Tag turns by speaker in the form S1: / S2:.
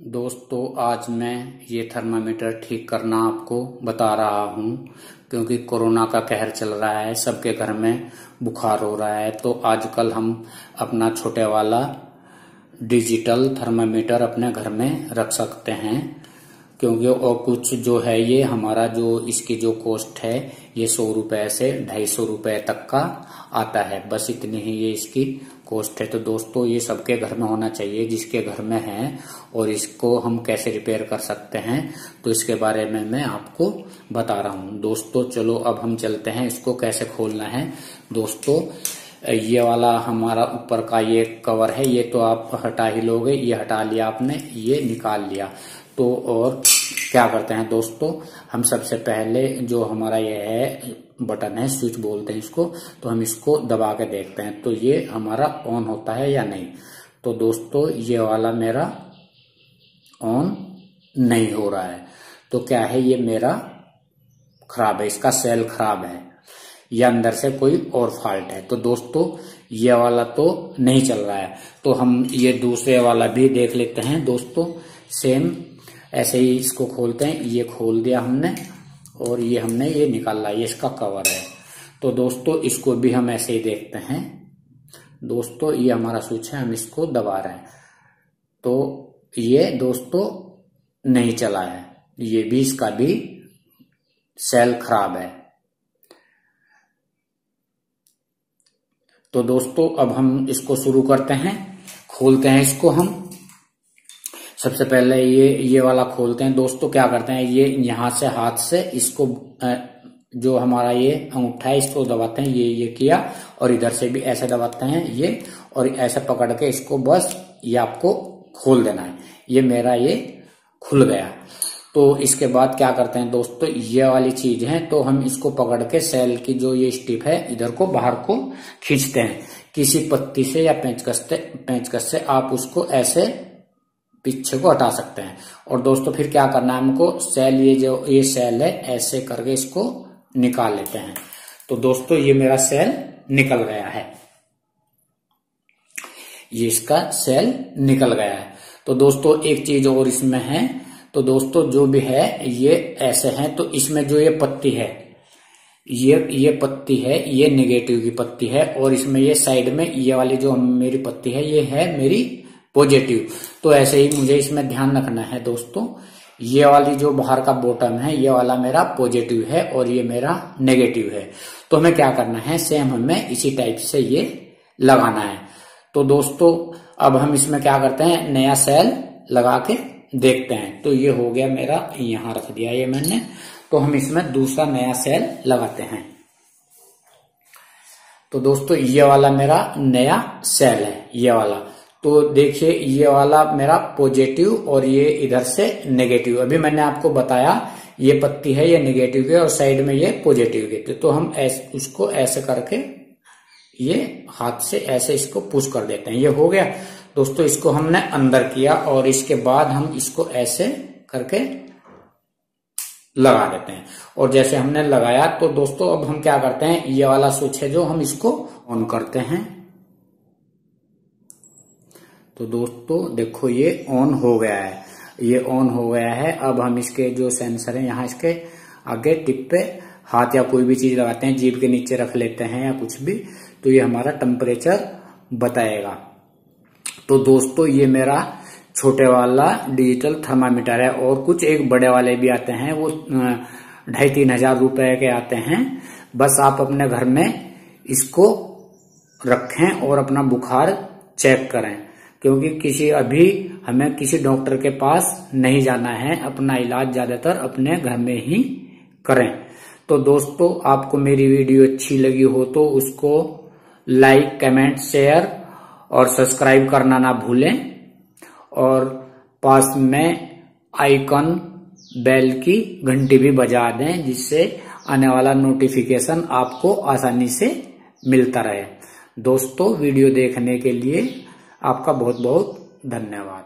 S1: दोस्तों, आज मैं ये थर्मामीटर ठीक करना आपको बता रहा हूँ, क्योंकि कोरोना का कहर चल रहा है, सबके घर में बुखार हो रहा है तो आजकल हम अपना छोटे वाला डिजिटल थर्मामीटर अपने घर में रख सकते हैं। क्योंकि और कुछ जो है ये हमारा जो इसकी जो कॉस्ट है, ये सौ रुपए से ढाई सौ रुपए तक का आता है। बस इतनी ही ये इसकी कॉस्ट है। तो दोस्तों, ये सबके घर में होना चाहिए, जिसके घर में है और इसको हम कैसे रिपेयर कर सकते हैं तो इसके बारे में मैं आपको बता रहा हूँ। दोस्तों, चलो अब हम चलते हैं, इसको कैसे खोलना है। दोस्तों, ये वाला हमारा ऊपर का ये कवर है, ये तो आप हटा ही लोगे, ये हटा लिया आपने, ये निकाल लिया। तो और क्या करते हैं दोस्तों? हम सबसे पहले जो हमारा ये है, बटन है, स्विच बोलते हैं इसको तो हम इसको दबा के देखते हैं। तो ये हमारा ऑन होता है या नहीं? तो दोस्तों, ये वाला मेरा ऑन नहीं हो रहा है। तो क्या है, ये मेरा खराब है, इसका सेल खराब है, या अंदर से कोई और फॉल्ट है। तो दोस्तों, ये वाला तो नहीं चल रहा है। तो हम ये दूसरे वाला भी देख लेते हैं दोस्तों, सेम ऐसे ही इसको खोलते हैं। ये खोल दिया हमने और ये हमने ये निकाला ये इसका कवर है। तो दोस्तों, इसको भी हम ऐसे ही देखते हैं। दोस्तों, ये हमारा स्विच है, हम इसको दबा रहे हैं। तो ये दोस्तों नहीं चला है। ये भी इसका भी सेल खराब है। तो दोस्तों, अब हम इसको शुरू करते हैं। खोलते हैं इसको हम। सबसे पहले ये ये वाला खोलते हैं। दोस्तों, क्या करते हैं? ये यहाँ से हाथ से इसको जो हमारा ये अंगूठा है, इसको दबाते हैं। ये ये किया और इधर से भी ऐसे दबाते हैं ये और ऐसे पकड़ के इसको बस ये आपको खोल देना है। ये मेरा ये खुल गया। तो इसके बाद क्या करते हैं दोस्तों? ये वाली चीज़ है तो हम इसको पकड़ के सेल की जो ये स्टिप है, इधर को बाहर को खींचते हैं। किसी पत्ती से या पेंचकस से पेंचकस से आप उसको ऐसे पीछे को हटा सकते हैं। और दोस्तों, फिर क्या करना है हमको? सेल, ये जो, ये सेल है, ऐसे करके इसको निकाल लेते हैं। तो दोस्तों, ये मेरा सेल निकल गया है। ये इसका सेल निकल गया है। तो दोस्तों, एक चीज़ और इसमें है। तो दोस्तों, जो भी है, ये ऐसे है। तो इसमें जो ये पत्ती है, ये ये पत्ती है, ये नेगेटिव की पत्ती है। और इसमें ये साइड में ये वाली जो मेरी पत्ती है, ये है मेरी पॉजिटिव तो ऐसे ही मुझे इसमें ध्यान रखना है दोस्तों। ये वाली जो बाहर का बॉटम है, ये वाला मेरा पॉजिटिव है और ये मेरा नेगेटिव है। तो हमें क्या करना है सेम हमें इसी टाइप से ये लगाना है। तो दोस्तों, अब हम इसमें क्या करते हैं, नया सेल लगा के देखते हैं। तो ये हो गया मेरा, यहाँ रख दिया ये मैंने। तो हम इसमें दूसरा नया सेल लगाते हैं। तो दोस्तों, ये वाला मेरा नया सेल है, ये वाला। तो देखिए, ये वाला मेरा पॉजिटिव और ये इधर से नेगेटिव अभी मैंने आपको बताया, ये पत्ती है, ये नेगेटिव के और साइड में ये पॉजिटिव के तो हम ऐसे, उसको ऐसे करके, ये हाथ से ऐसे इसको पुश कर देते हैं। ये हो गया। दोस्तों, इसको हमने अंदर किया और इसके बाद हम इसको ऐसे करके लगा देते हैं। और जैसे हमने लगाया तो दोस्तों, अब हम क्या करते हैं? ये वाला स्विच है जो हम इसको ऑन करते हैं। तो दोस्तों, देखो ये ऑन हो गया है। ये ऑन हो गया है। अब हम इसके जो सेंसर है, यहाँ इसके आगे टिप पे हाथ या कोई भी चीज़ लगाते हैं जीप के नीचे रख लेते हैं या कुछ भी तो ये हमारा टेम्परेचर बताएगा। तो दोस्तों, ये मेरा छोटे वाला डिजिटल थर्मामीटर है और कुछ एक बड़े वाले भी आते हैं, वो ढाई तीन हज़ार रुपए के आते हैं। बस आप अपने घर में इसको रखें और अपना बुखार चेक करें। क्योंकि किसी, अभी हमें किसी डॉक्टर के पास नहीं जाना है, अपना इलाज ज़्यादातर अपने घर में ही करें। तो दोस्तों, आपको मेरी वीडियो अच्छी लगी हो तो उसको लाइक, कमेंट, शेयर और सब्सक्राइब करना ना भूलें। और पास में आइकन बेल की घंटी भी बजा दें, जिससे आने वाला नोटिफिकेशन आपको आसानी से मिलता रहे। दोस्तों, वीडियो देखने के लिए आपका बहुत बहुत धन्यवाद।